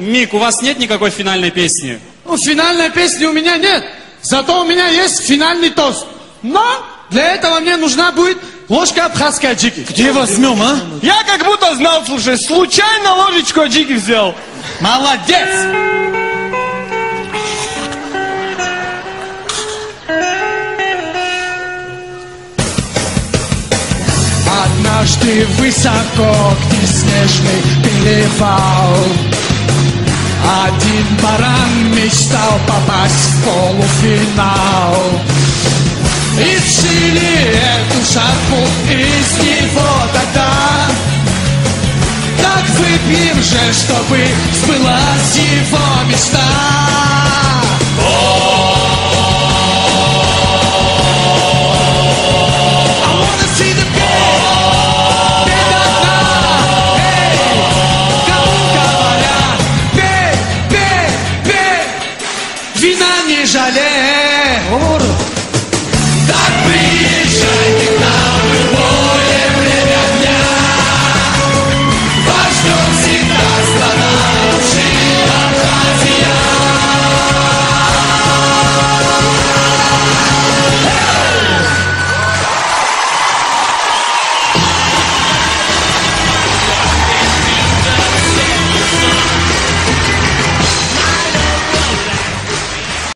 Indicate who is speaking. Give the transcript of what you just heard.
Speaker 1: Мик, у вас нет никакой финальной песни?
Speaker 2: Ну, финальной песни у меня нет. Зато у меня есть финальный тост. Но для этого мне нужна будет ложка абхазской аджики.
Speaker 3: Где возьмем, а?
Speaker 4: Я как будто знал, слушай, случайно ложечку аджики взял.
Speaker 3: Молодец!
Speaker 2: Однажды высоко, где снежный перевал Один баран мечтал попасть в полуфинал. И вшили эту шарфу из него тогда. Так выпьем же, чтобы сбылась его мечта Wina nie żaleje.